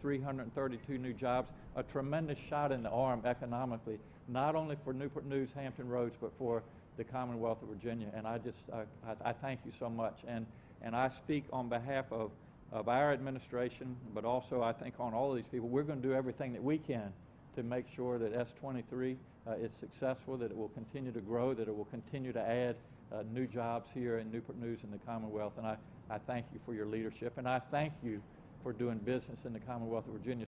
332 new jobs, a tremendous shot in the arm economically, not only for Newport News, Hampton Roads, but for the Commonwealth of Virginia. And I just, I, I I thank you so much. And, and I speak on behalf of, of our administration, but also I think on all of these people. We're going to do everything that we can to make sure that S23 uh, is successful, that it will continue to grow, that it will continue to add uh, new jobs here in Newport News and the Commonwealth. And I, I thank you for your leadership, and I thank you doing business in the Commonwealth of Virginia.